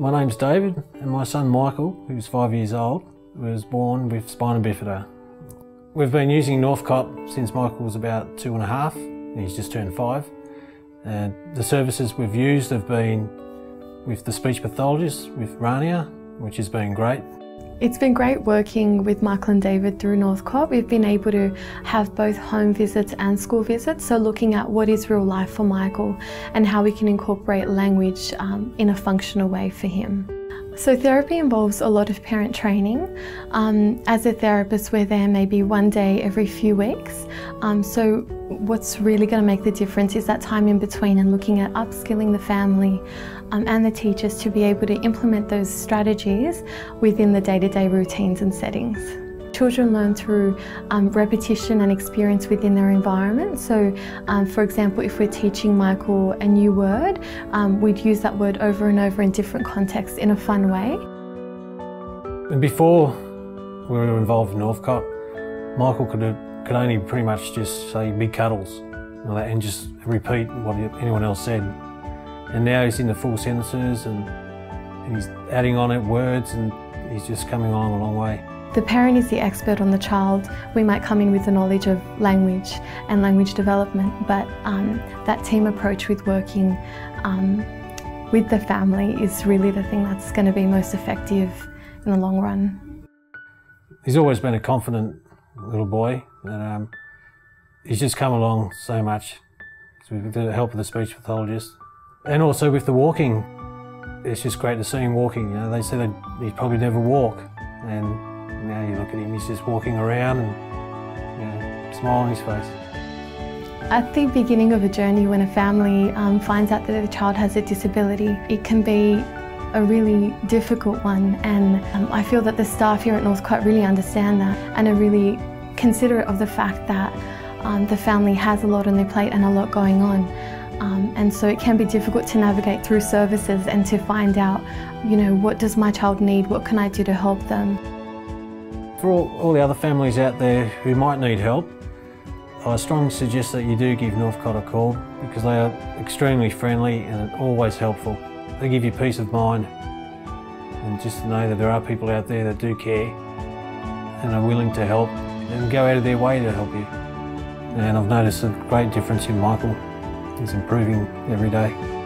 My name's David and my son Michael, who's five years old, was born with spina bifida. We've been using Northcott since Michael was about two and a half and he's just turned five. And the services we've used have been with the speech pathologist, with Rania, which has been great. It's been great working with Michael and David through Northcott. We've been able to have both home visits and school visits, so looking at what is real life for Michael and how we can incorporate language um, in a functional way for him. So therapy involves a lot of parent training. Um, as a therapist, we're there maybe one day every few weeks. Um, so what's really going to make the difference is that time in between and looking at upskilling the family um, and the teachers to be able to implement those strategies within the day-to-day -day routines and settings. Children learn through um, repetition and experience within their environment. So, um, for example, if we're teaching Michael a new word, um, we'd use that word over and over in different contexts in a fun way. And before we were involved in Northcott, Michael could, have, could only pretty much just say big cuddles and just repeat what anyone else said. And now he's into full sentences and, and he's adding on it words and he's just coming along a long way. The parent is the expert on the child. We might come in with the knowledge of language and language development, but um, that team approach with working um, with the family is really the thing that's going to be most effective in the long run. He's always been a confident little boy, and um, he's just come along so much with the help of the speech pathologist. And also with the walking, it's just great to see him walking. You know, they said he'd probably never walk, and now you look at him, he's just walking around and you know, smile on his face. At the beginning of a journey, when a family um, finds out that the child has a disability, it can be a really difficult one and um, I feel that the staff here at Northcott really understand that and are really considerate of the fact that um, the family has a lot on their plate and a lot going on. Um, and so it can be difficult to navigate through services and to find out, you know, what does my child need, what can I do to help them. For all, all the other families out there who might need help, I strongly suggest that you do give Northcott a call because they are extremely friendly and always helpful. They give you peace of mind and just to know that there are people out there that do care and are willing to help and go out of their way to help you. And I've noticed a great difference in Michael. He's improving every day.